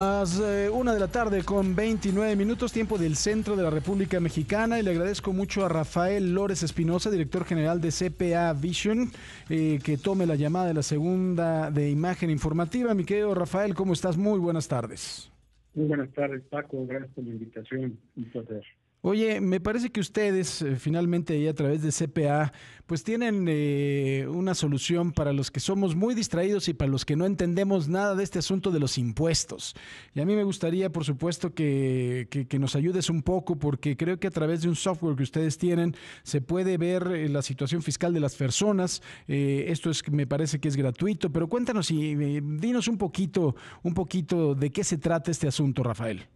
Las eh, una de la tarde con 29 minutos, tiempo del centro de la República Mexicana, y le agradezco mucho a Rafael Lórez Espinosa, director general de CPA Vision, eh, que tome la llamada de la segunda de imagen informativa. Mi querido Rafael, ¿cómo estás? Muy buenas tardes. Muy buenas tardes, Paco. Gracias por la invitación. Un placer. Oye, me parece que ustedes eh, finalmente ahí a través de CPA pues tienen eh, una solución para los que somos muy distraídos y para los que no entendemos nada de este asunto de los impuestos. Y a mí me gustaría, por supuesto, que, que, nos ayudes un poco porque creo que a través de un software que ustedes tienen se puede ver eh, la situación fiscal de las personas. esto es, me parece que es gratuito, pero cuéntanos y dinos un poquito, un poquito de qué se trata este asunto, Rafael.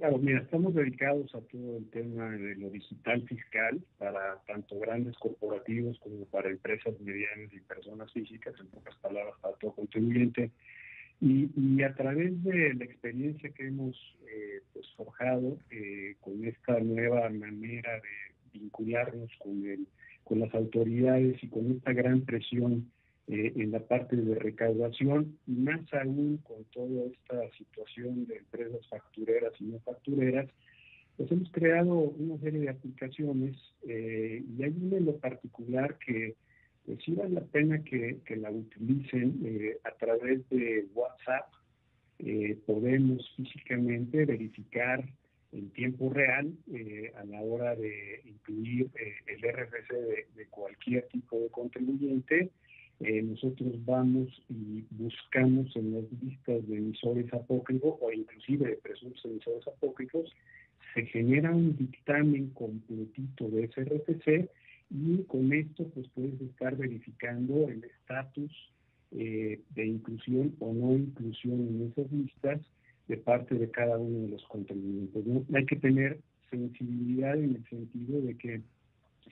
Claro, mira, estamos dedicados a todo el tema de lo digital fiscal para tanto grandes corporativos como para empresas medianas y personas físicas, en pocas palabras, para todo contribuyente. Y, a través de la experiencia que hemos eh, pues, forjado eh, con esta nueva manera de vincularnos con, el, con las autoridades y con esta gran presión eh, en la parte de recaudación, más aún con toda esta situación de empresas factureras y no factureras, pues hemos creado una serie de aplicaciones eh, y hay una en lo particular que pues sí vale la pena que, la utilicen eh, a través de WhatsApp. podemos físicamente verificar en tiempo real a la hora de incluir el RFC de, cualquier tipo de contribuyente eh, nosotros vamos y buscamos en las listas de emisores apócrifos o inclusive de presuntos emisores apócrifos, se genera un dictamen completito de ese RFC y con esto pues puedes estar verificando el estatus eh, de inclusión o no inclusión en esas listas de parte de cada uno de los contribuyentes. Hay que tener sensibilidad en el sentido de que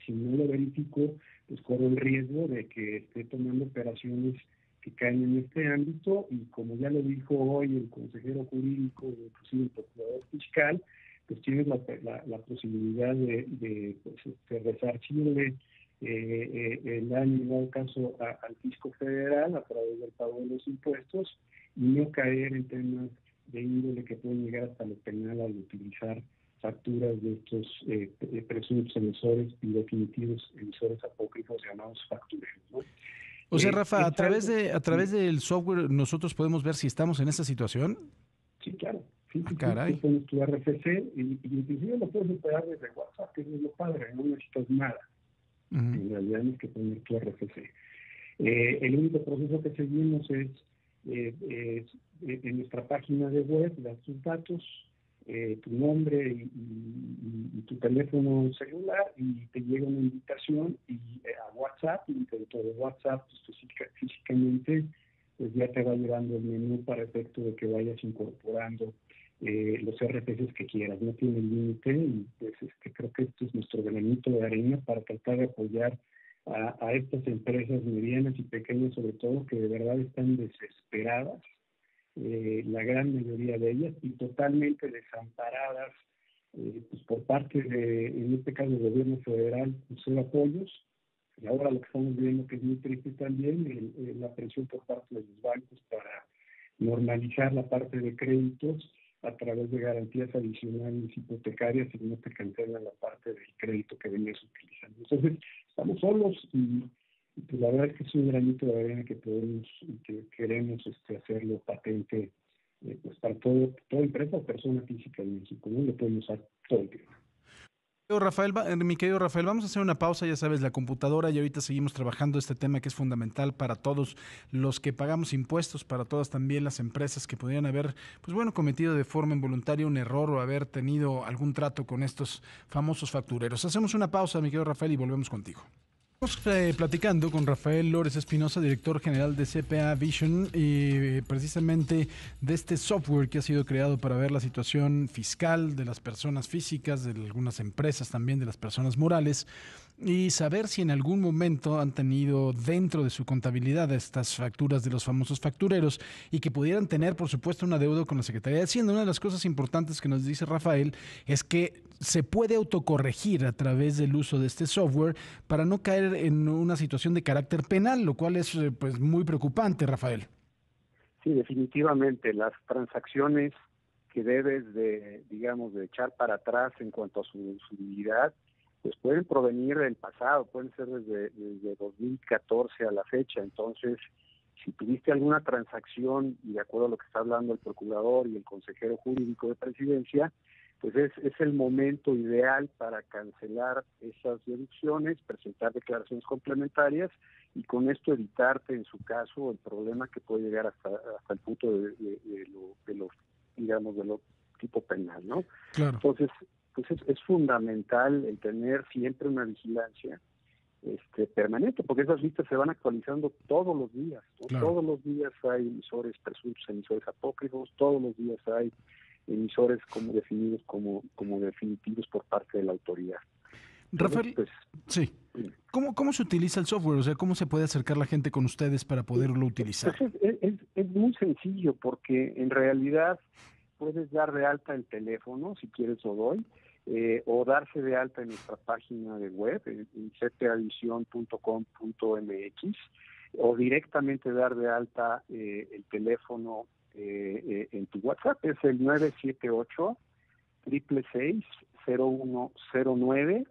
si no lo verifico, pues corro el riesgo de que esté tomando operaciones que caen en este ámbito. Y como ya lo dijo hoy el consejero jurídico, inclusive el procurador fiscal, pues tienes la, la, posibilidad de, de, pues, este, eh, eh, el daño, en dado caso, al fisco federal a través del pago de los impuestos y no caer en temas de índole que pueden llegar hasta lo penal al utilizar facturas de estos eh, presuntos emisores y definitivos emisores apócrifos llamados factureros. ¿no? O sea, eh, Rafa, a través de a través del software nosotros podemos ver si estamos en esa situación. Sí, claro. Sí, ah, caray. Pones tu RFC y, inclusive lo puedes operar desde WhatsApp, que es lo padre, no necesitas nada. En realidad es que poner tu RFC. Eh, el único proceso que seguimos es, eh, en nuestra página de web, das tus datos, eh, tu nombre y, tu teléfono celular y te llega una invitación y eh, a WhatsApp y dentro de WhatsApp pues, físicamente pues ya te va llevando el menú para efecto de que vayas incorporando eh, los RPCs que quieras, no tiene límite y pues este, creo que esto es nuestro granito de arena para tratar de apoyar a, a estas empresas medianas y pequeñas sobre todo que de verdad están desesperadas eh, la gran mayoría de ellas, y totalmente desamparadas eh, pues por parte de, en este caso, el gobierno federal, pues apoyos. Y ahora lo que estamos viendo, que es muy triste también, la presión por parte de los bancos para normalizar la parte de créditos a través de garantías adicionales hipotecarias y no te cancelan la parte del crédito que venías utilizando. Entonces, estamos solos y pues la verdad es que es un granito de arena que podemos y que queremos este, hacerlo patente eh, pues para todo, toda empresa o persona física en México, ¿no? Lo podemos usar todo el tiempo. Rafael, eh, mi querido Rafael, vamos a hacer una pausa, ya sabes, la computadora y ahorita seguimos trabajando este tema que es fundamental para todos los que pagamos impuestos, para todas también las empresas que podrían haber, pues bueno, cometido de forma involuntaria un error o haber tenido algún trato con estos famosos factureros. Hacemos una pausa, mi querido Rafael, y volvemos contigo. Estamos eh, platicando con Rafael Lórez Espinosa, director general de CPA Vision, y eh, precisamente de este software que ha sido creado para ver la situación fiscal de las personas físicas, de algunas empresas también, de las personas morales, y saber si en algún momento han tenido dentro de su contabilidad estas facturas de los famosos factureros y que pudieran tener, por supuesto, una deuda con la Secretaría de Hacienda. Una de las cosas importantes que nos dice Rafael es que se puede autocorregir a través del uso de este software para no caer en una situación de carácter penal, lo cual es eh, pues muy preocupante, Rafael. Sí, definitivamente las transacciones que debes de, digamos, de echar para atrás en cuanto a su usabilidad, pues pueden provenir del pasado, pueden ser desde, desde 2014 a la fecha. Entonces, si tuviste alguna transacción, y de acuerdo a lo que está hablando el procurador y el consejero jurídico de presidencia, pues es, es el momento ideal para cancelar esas deducciones, presentar declaraciones complementarias y con esto evitarte, en su caso, el problema que puede llegar hasta, hasta el punto de, lo, de lo, digamos, de lo tipo penal, ¿no? Claro. Entonces, pues es, fundamental el tener siempre una vigilancia este, permanente, porque esas listas se van actualizando todos los días. Todos los días hay emisores presuntos, emisores apócrifos, todos los días hay emisores como definidos como, como definitivos por parte de la autoridad. Rafael, pues, sí. ¿Cómo, ¿Cómo se utiliza el software? O sea, ¿cómo se puede acercar la gente con ustedes para poderlo utilizar? Pues es, es, es, muy sencillo porque en realidad puedes dar de alta el teléfono, si quieres lo doy, eh, o darse de alta en nuestra página de web, en, en o directamente dar de alta eh, el teléfono eh, en tu WhatsApp, es el 978 666 0109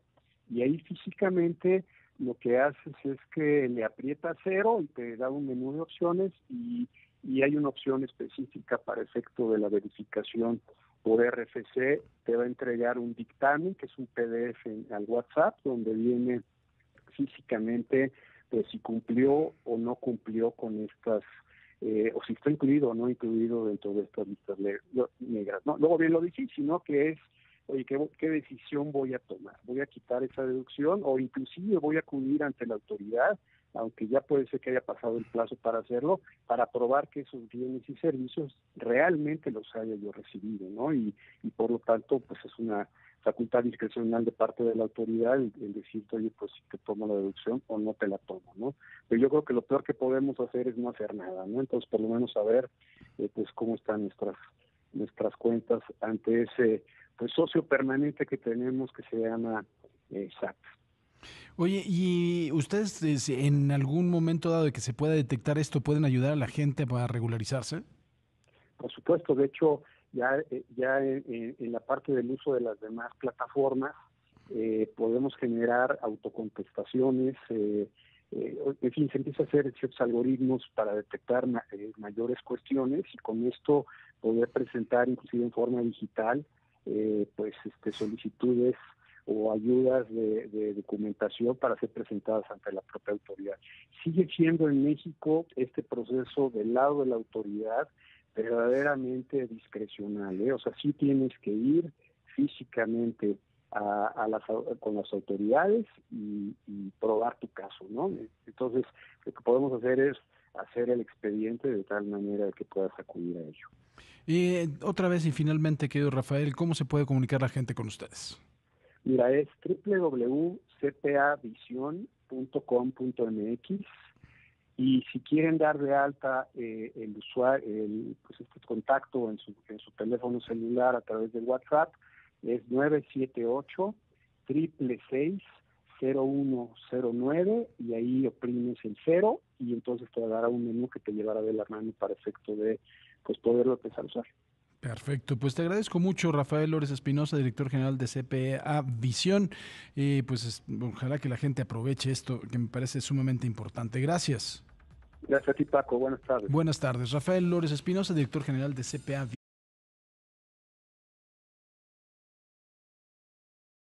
y ahí físicamente lo que haces es que le aprietas cero y te da un menú de opciones y, y hay una opción específica para efecto de la verificación por RFC, te va a entregar un dictamen, que es un PDF al WhatsApp, donde viene físicamente pues si cumplió o no cumplió con estas eh, o si está incluido o no incluido dentro de estas listas negras. ¿no? Luego bien lo difícil, ¿no? Que es oye, ¿qué, ¿qué, decisión voy a tomar? ¿Voy a quitar esa deducción o inclusive voy a acudir ante la autoridad, aunque ya puede ser que haya pasado el plazo para hacerlo, para probar que esos bienes y servicios realmente los haya yo recibido, ¿no? Y, y por lo tanto, pues es una facultad discrecional de parte de la autoridad el, el decirte, oye, pues si te tomo la deducción o no te la tomo, ¿no? Pero yo creo que lo peor que podemos hacer es no hacer nada, ¿no? Entonces, por lo menos saber, eh, pues, cómo están nuestras nuestras cuentas ante ese pues socio permanente que tenemos que se llama eh. Oye, ¿y ustedes en algún momento dado de que se pueda detectar esto pueden ayudar a la gente para regularizarse? Por supuesto, de hecho, ya, eh, ya en, en la parte del uso de las demás plataformas eh, podemos generar autocontestaciones, eh, eh, en fin, se empieza a hacer ciertos algoritmos para detectar eh, mayores cuestiones y con esto poder presentar inclusive en forma digital eh, pues este solicitudes o ayudas de, documentación para ser presentadas ante la propia autoridad. Sigue siendo en México este proceso del lado de la autoridad verdaderamente discrecional, ¿eh? o sea, sí tienes que ir físicamente a, a las, con las autoridades y, y, probar tu caso, ¿no? Entonces, lo que podemos hacer es hacer el expediente de tal manera que puedas acudir a ello. Y otra vez y finalmente, querido Rafael, ¿cómo se puede comunicar la gente con ustedes? Mira, es www.cpavision.com.mx y si quieren dar de alta eh, el usuario, el, pues este contacto en su, en su teléfono celular a través del WhatsApp, es 978 666 0109 y ahí oprimes el cero y entonces te dará un menú que te llevará de la mano para efecto de pues poderlo empezar a usar. Perfecto, pues te agradezco mucho Rafael Lórez Espinosa, director general de CPA Visión. Eh, pues es, ojalá que la gente aproveche esto, que me parece sumamente importante. Gracias. Gracias a ti, Paco. Buenas tardes. Buenas tardes. Rafael Lórez Espinosa, director general de CPA